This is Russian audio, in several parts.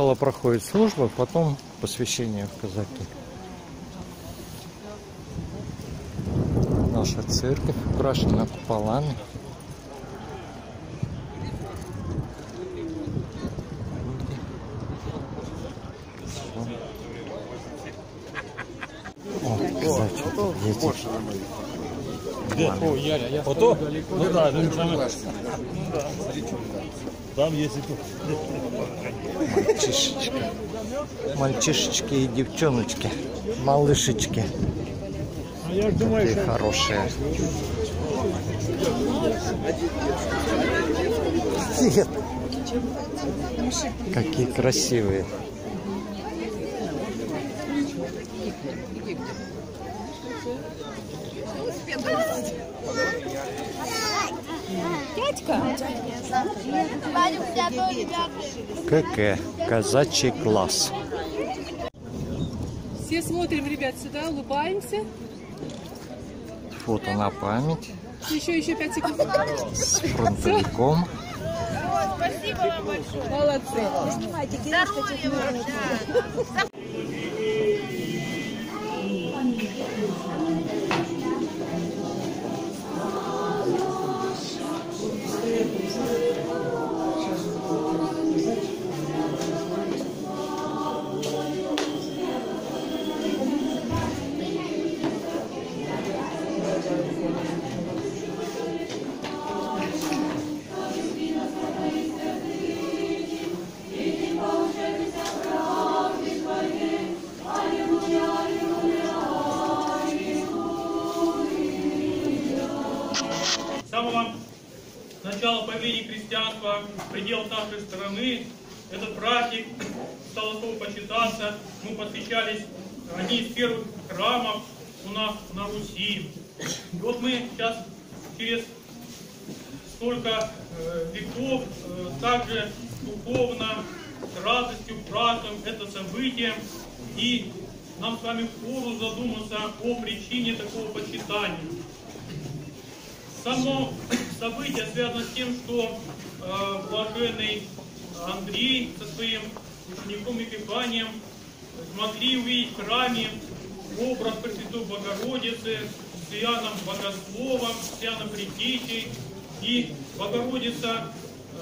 Сначала проходит служба, потом посвящение в казаки. Наша церковь украшена куполами. О, казачок, дети. Где? О, Яля, я Ото? Ну да, ну, там, ну, да. там есть и тут. Мальчишечка. Мальчишечки и девчоночки. Малышечки. А я думаю, Такие хорошие. Нет. Какие красивые. КК. Казачий класс. Все смотрим, ребят, сюда, улыбаемся. Фото на память Еще, еще 5 секунд. с фронтовиком. Молодцы. С начала появления христианства в пределах нашей страны этот праздник стал особо почитаться. Мы посвящались одни из первых храмов у нас на Руси. И вот мы сейчас через столько э, веков э, также духовно, с радостью празднуем это событие. И нам с вами впору задуматься о причине такого почитания. Само событие связано с тем, что э, блаженный Андрей со своим учеником Епифанием смогли увидеть в храме образ Пресвятой Богородицы с Иоанном Богословом, с Иоанном Притечей, и Богородица,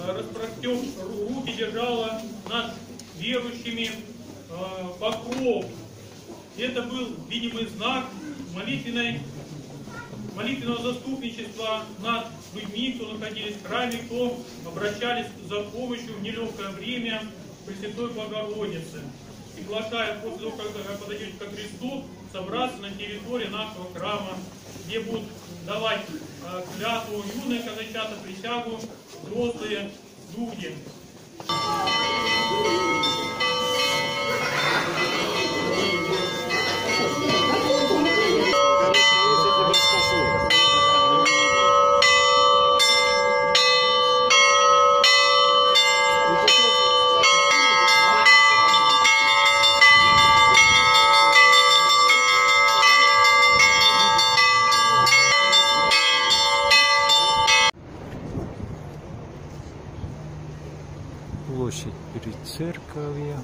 э, распростер руки, держала над верующими э, покров. Это был видимый знак молитвенной молитвенного заступничества над людьми, кто находились в храме, кто обращались за помощью в нелегкое время Пресвятой Богородице. Приглашая после того, как подойдете ко Христу, собраться на территории нашего храма, где будут давать э, клятву юные казачата, присягу, взрослые люди. Площадь перед церковью.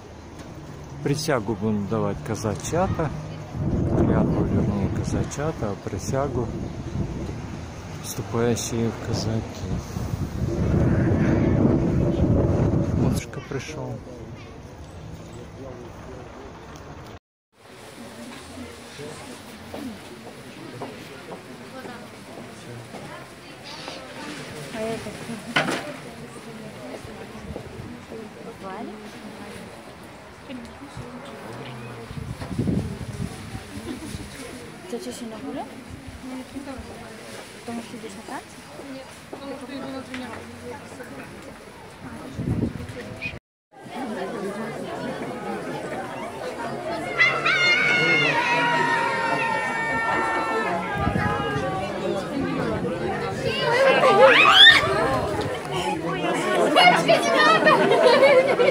Присягу будем давать казачата. Клятву, вернее, казачата, а присягу вступающие в казаки. Матушка пришел. Ты что, сегодня гулял? Потому что здесь на Франции? Нельзя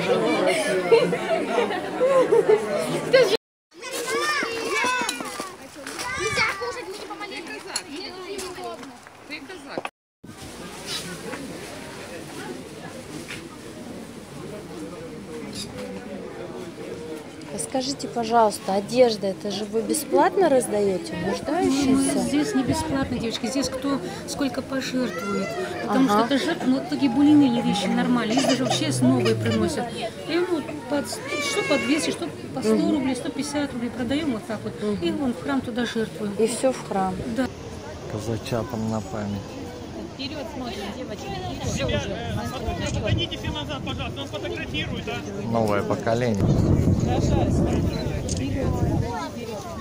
ちょっと待って。Скажите, пожалуйста, одежда, это же вы бесплатно раздаете Ну, нуждающимся? Здесь не бесплатно, девочки, здесь кто сколько пожертвует. Потому Ага. что это жертва, ну, такие более-менее вещи нормальные. Здесь даже вообще с новые приносят. И вот под, что по 200, что по 100 рублей, 150 рублей продаем вот так вот. И вон в храм туда жертвуем. И все в храм. Казачатам на память. Отойдите все назад, пожалуйста, он фотографирует, да? Новое поколение.